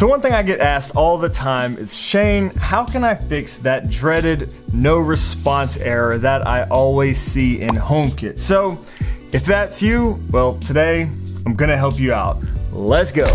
So one thing I get asked all the time is, Shane, how can I fix that dreaded no response error that I always see in HomeKit? So if that's you, well, today I'm gonna help you out. Let's go.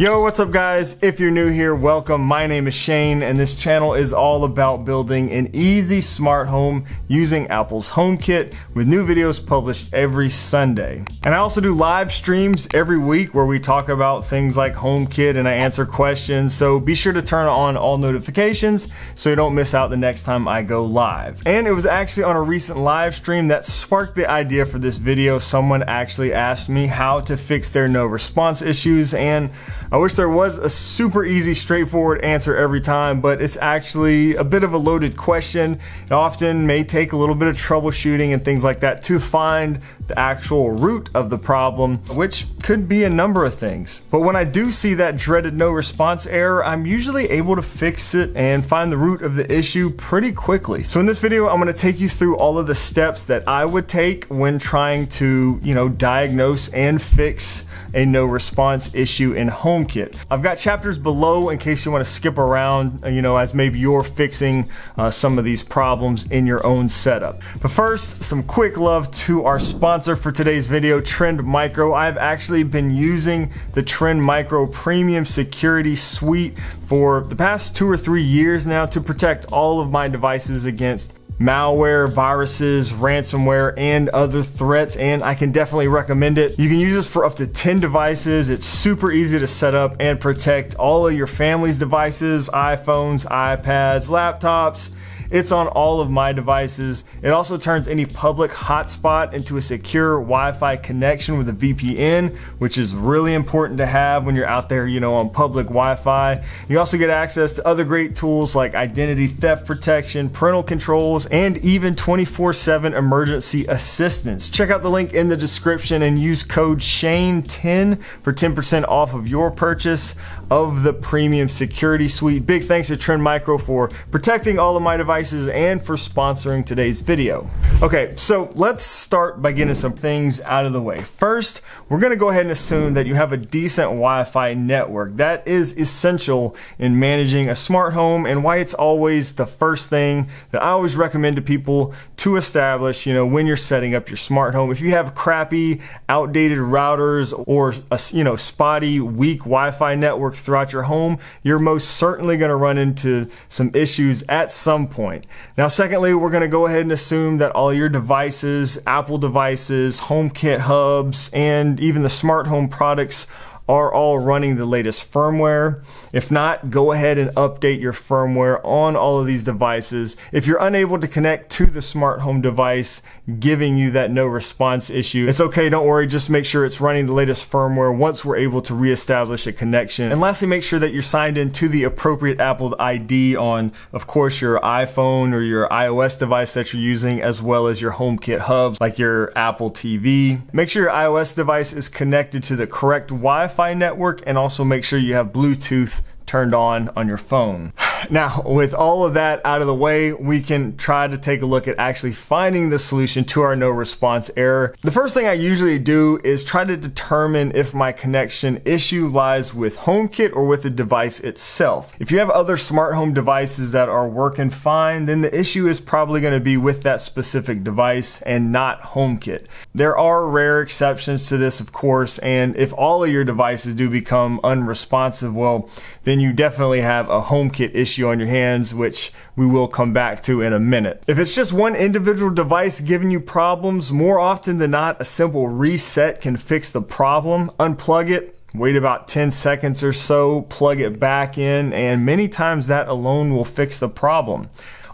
Yo, what's up guys? If you're new here, welcome. My name is Shane and this channel is all about building an easy smart home using Apple's HomeKit with new videos published every Sunday. And I also do live streams every week where we talk about things like HomeKit and I answer questions. So be sure to turn on all notifications so you don't miss out the next time I go live. And it was actually on a recent live stream that sparked the idea for this video. Someone actually asked me how to fix their no response issues and I wish there was a super easy, straightforward answer every time, but it's actually a bit of a loaded question. It often may take a little bit of troubleshooting and things like that to find the actual root of the problem, which could be a number of things. But when I do see that dreaded no response error, I'm usually able to fix it and find the root of the issue pretty quickly. So in this video, I'm gonna take you through all of the steps that I would take when trying to, you know, diagnose and fix a no response issue in HomeKit. I've got chapters below in case you want to skip around, uh, you know, as maybe you're fixing uh, some of these problems in your own setup. But first, some quick love to our sponsor for today's video, Trend Micro. I've actually been using the Trend Micro Premium Security Suite for the past two or three years now to protect all of my devices against malware, viruses, ransomware, and other threats, and I can definitely recommend it. You can use this for up to 10 devices. It's super easy to set up and protect all of your family's devices, iPhones, iPads, laptops, it's on all of my devices. It also turns any public hotspot into a secure Wi-Fi connection with a VPN, which is really important to have when you're out there, you know, on public Wi-Fi. You also get access to other great tools like identity theft protection, parental controls, and even 24/7 emergency assistance. Check out the link in the description and use code SHANE10 for 10% off of your purchase of the premium security suite. Big thanks to Trend Micro for protecting all of my devices and for sponsoring today's video. Okay, so let's start by getting some things out of the way. First, we're gonna go ahead and assume that you have a decent Wi-Fi network. That is essential in managing a smart home and why it's always the first thing that I always recommend to people to establish, you know, when you're setting up your smart home. If you have crappy, outdated routers or a, you know, spotty, weak Wi-Fi network throughout your home, you're most certainly to run into some issues at some point. Now, secondly, we're going to go ahead and assume that all your devices, Apple devices, HomeKit hubs, and even the smart home products are all running the latest firmware. If not, go ahead and update your firmware on all of these devices. If you're unable to connect to the smart home device giving you that no response issue, it's okay, don't worry, just make sure it's running the latest firmware once we're able to reestablish a connection. And lastly, make sure that you're signed in to the appropriate Apple ID on, of course, your iPhone or your iOS device that you're using, as well as your HomeKit hubs like your Apple TV. Make sure your iOS device is connected to the correct Wi-Fi Wi-Fi network and also make sure you have Bluetooth turned on on your phone. Now, with all of that out of the way, we can try to take a look at actually finding the solution to our no response error. The first thing I usually do is try to determine if my connection issue lies with HomeKit or with the device itself. If you have other smart home devices that are working fine, then the issue is probably going to be with that specific device and not HomeKit. There are rare exceptions to this, of course, and if all of your devices do become unresponsive, well, then you definitely have a HomeKit issue on your hands, which we will come back to in a minute. If it's just one individual device giving you problems, more often than not, a simple reset can fix the problem. Unplug it, wait about 10 seconds or so, plug it back in, and many times that alone will fix the problem.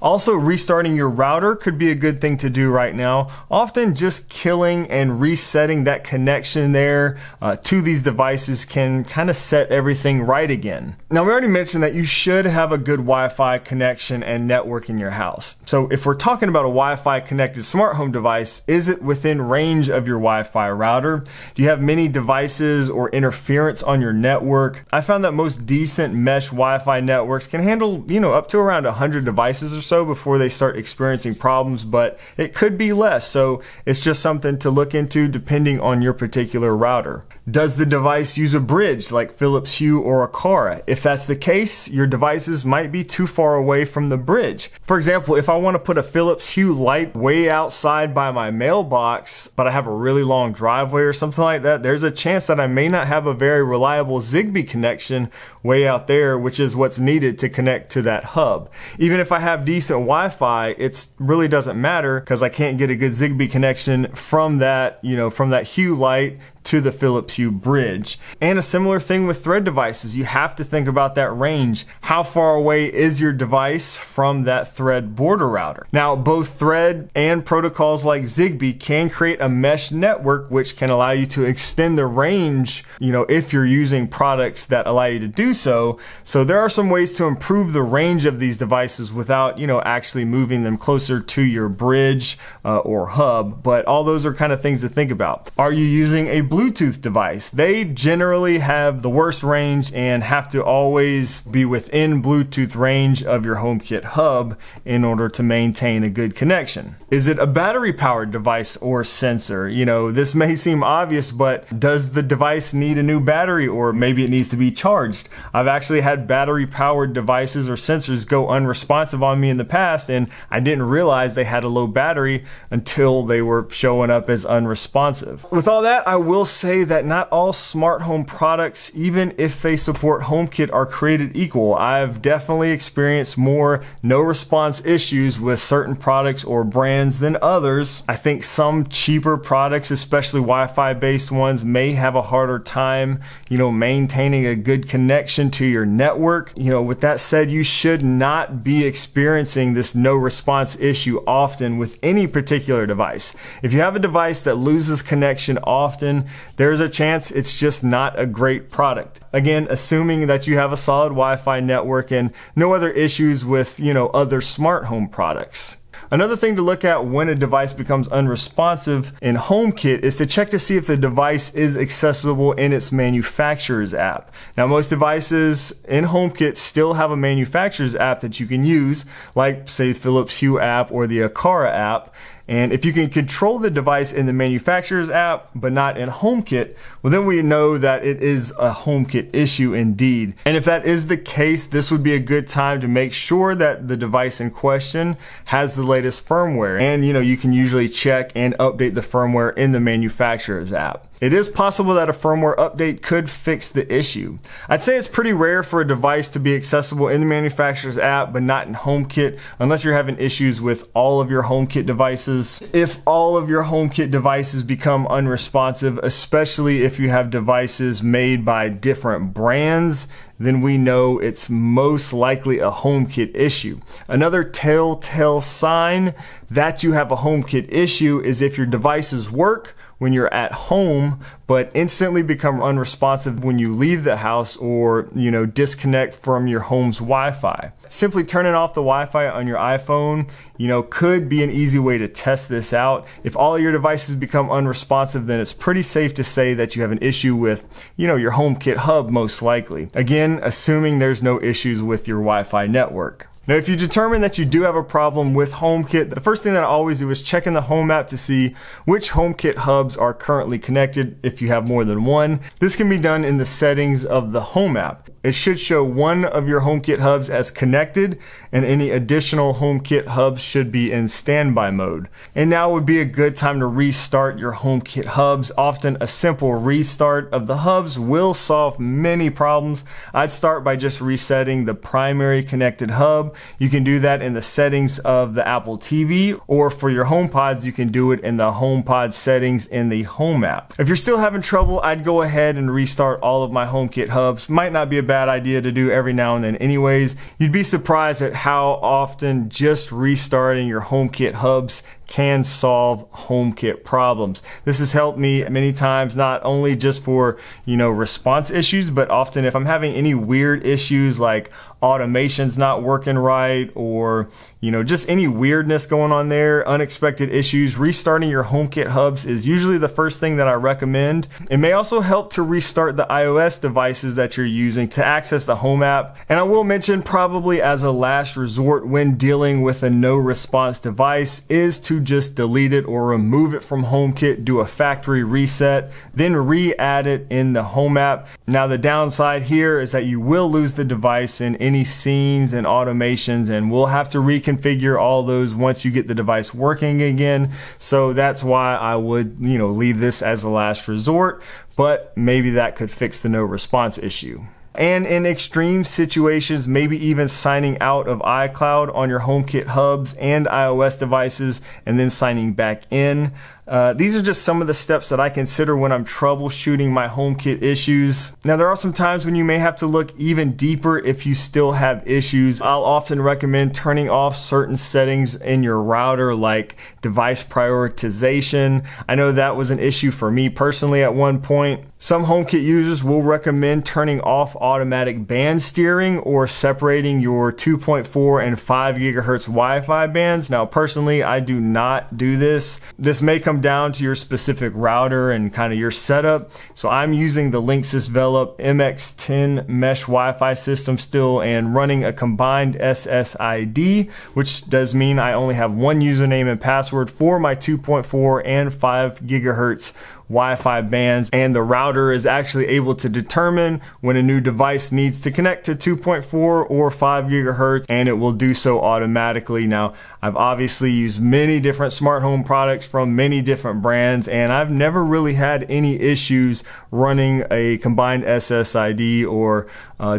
Also, restarting your router could be a good thing to do right now. Often just killing and resetting that connection there uh, to these devices can kind of set everything right again. Now, we already mentioned that you should have a good Wi-Fi connection and network in your house. So if we're talking about a Wi-Fi connected smart home device, is it within range of your Wi-Fi router? Do you have many devices or interference on your network? I found that most decent mesh Wi-Fi networks can handle, you know, up to around 100 devices or so so before they start experiencing problems, but it could be less. So it's just something to look into depending on your particular router. Does the device use a bridge like Philips Hue or Aqara? If that's the case, your devices might be too far away from the bridge. For example, if I want to put a Philips Hue light way outside by my mailbox, but I have a really long driveway or something like that, there's a chance that I may not have a very reliable Zigbee connection way out there, which is what's needed to connect to that hub. Even if I have decent Wi-Fi, it really doesn't matter because I can't get a good Zigbee connection from that, you know, from that Hue light to the Philips Hue bridge. And a similar thing with thread devices. You have to think about that range. How far away is your device from that thread border router? Now, both thread and protocols like Zigbee can create a mesh network which can allow you to extend the range, you know, if you're using products that allow you to do so. So there are some ways to improve the range of these devices without, you know, actually moving them closer to your bridge uh, or hub, but all those are kind of things to think about. Are you using a Bluetooth device. They generally have the worst range and have to always be within Bluetooth range of your HomeKit hub in order to maintain a good connection. Is it a battery powered device or sensor? You know, this may seem obvious, but does the device need a new battery or maybe it needs to be charged? I've actually had battery powered devices or sensors go unresponsive on me in the past and I didn't realize they had a low battery until they were showing up as unresponsive. With all that, I will will say that not all smart home products, even if they support HomeKit, are created equal. I've definitely experienced more no response issues with certain products or brands than others. I think some cheaper products, especially Wi-Fi based ones, may have a harder time, you know, maintaining a good connection to your network. You know, with that said, you should not be experiencing this no response issue often with any particular device. If you have a device that loses connection often, there's a chance it's just not a great product. Again, assuming that you have a solid Wi-Fi network and no other issues with, you know, other smart home products. Another thing to look at when a device becomes unresponsive in HomeKit is to check to see if the device is accessible in its manufacturer's app. Now, most devices in HomeKit still have a manufacturer's app that you can use, like say the Philips Hue app or the Aqara app. And if you can control the device in the manufacturer's app, but not in HomeKit, well, then we know that it is a HomeKit issue indeed. And if that is the case, this would be a good time to make sure that the device in question has the latest firmware. And you know, you can usually check and update the firmware in the manufacturer's app. It is possible that a firmware update could fix the issue. I'd say it's pretty rare for a device to be accessible in the manufacturer's app, but not in HomeKit, unless you're having issues with all of your HomeKit devices. If all of your HomeKit devices become unresponsive, especially if you have devices made by different brands, then we know it's most likely a HomeKit issue. Another telltale sign that you have a HomeKit issue is if your devices work when you're at home, but instantly become unresponsive when you leave the house or, you know, disconnect from your home's Wi-Fi. Simply turning off the Wi-Fi on your iPhone, you know, could be an easy way to test this out. If all your devices become unresponsive, then it's pretty safe to say that you have an issue with, you know, your HomeKit hub most likely. Again, assuming there's no issues with your Wi-Fi network. Now, if you determine that you do have a problem with HomeKit, the first thing that I always do is check in the Home app to see which HomeKit hubs are currently connected if you have more than one. This can be done in the settings of the Home app. It should show one of your HomeKit hubs as connected and any additional HomeKit hubs should be in standby mode. And now would be a good time to restart your HomeKit hubs. Often a simple restart of the hubs will solve many problems. I'd start by just resetting the primary connected hub. You can do that in the settings of the Apple TV or for your HomePods, you can do it in the HomePod settings in the Home app. If you're still having trouble, I'd go ahead and restart all of my HomeKit hubs. Might not be a bad bad idea to do every now and then anyways. You'd be surprised at how often just restarting your HomeKit hubs can solve HomeKit problems. This has helped me many times, not only just for, you know, response issues, but often if I'm having any weird issues like automation's not working right or you know just any weirdness going on there unexpected issues restarting your HomeKit hubs is usually the first thing that I recommend. It may also help to restart the iOS devices that you're using to access the home app. And I will mention probably as a last resort when dealing with a no response device is to just delete it or remove it from HomeKit do a factory reset then re-add it in the home app now the downside here is that you will lose the device in any scenes and automations and we'll have to reconfigure all those once you get the device working again. So that's why I would, you know, leave this as a last resort, but maybe that could fix the no response issue and in extreme situations, maybe even signing out of iCloud on your HomeKit hubs and iOS devices and then signing back in. Uh, these are just some of the steps that I consider when I'm troubleshooting my HomeKit issues. Now, there are some times when you may have to look even deeper if you still have issues. I'll often recommend turning off certain settings in your router, like device prioritization. I know that was an issue for me personally at one point. Some HomeKit users will recommend turning off automatic band steering or separating your 2.4 and 5 gigahertz Wi-Fi bands. Now, personally, I do not do this. This may come down to your specific router and kind of your setup. So I'm using the Linksys Velop MX10 mesh Wi-Fi system still and running a combined SSID, which does mean I only have one username and password for my 2.4 and 5 gigahertz Wi-Fi bands and the router is actually able to determine when a new device needs to connect to 2.4 or 5 gigahertz and it will do so automatically. Now I've obviously used many different smart home products from many different brands and I've never really had any issues running a combined SSID or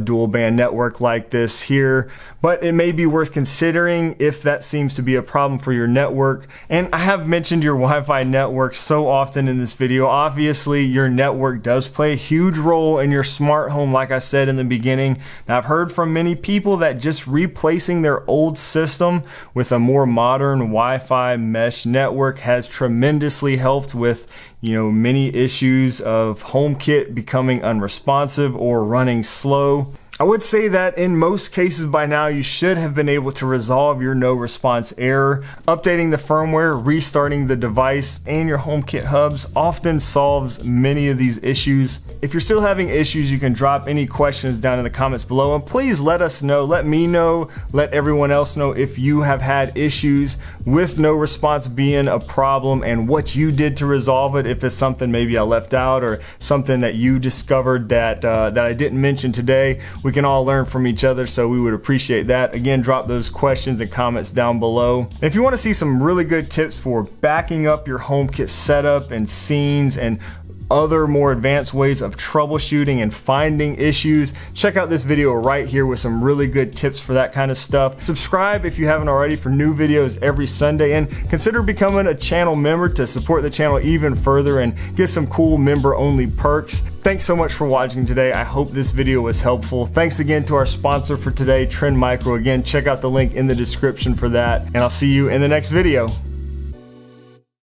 dual band network like this here but it may be worth considering if that seems to be a problem for your network and I have mentioned your Wi-Fi network so often in this video video. Obviously, your network does play a huge role in your smart home, like I said in the beginning. Now, I've heard from many people that just replacing their old system with a more modern Wi-Fi mesh network has tremendously helped with, you know, many issues of HomeKit becoming unresponsive or running slow. I would say that in most cases by now you should have been able to resolve your no response error. Updating the firmware, restarting the device, and your HomeKit hubs often solves many of these issues. If you're still having issues, you can drop any questions down in the comments below and please let us know, let me know, let everyone else know if you have had issues with no response being a problem and what you did to resolve it. If it's something maybe I left out or something that you discovered that, uh, that I didn't mention today we can all learn from each other, so we would appreciate that. Again, drop those questions and comments down below. And if you want to see some really good tips for backing up your HomeKit setup and scenes and other more advanced ways of troubleshooting and finding issues, check out this video right here with some really good tips for that kind of stuff. Subscribe if you haven't already for new videos every Sunday and consider becoming a channel member to support the channel even further and get some cool member only perks. Thanks so much for watching today. I hope this video was helpful. Thanks again to our sponsor for today, Trend Micro. Again, check out the link in the description for that and I'll see you in the next video.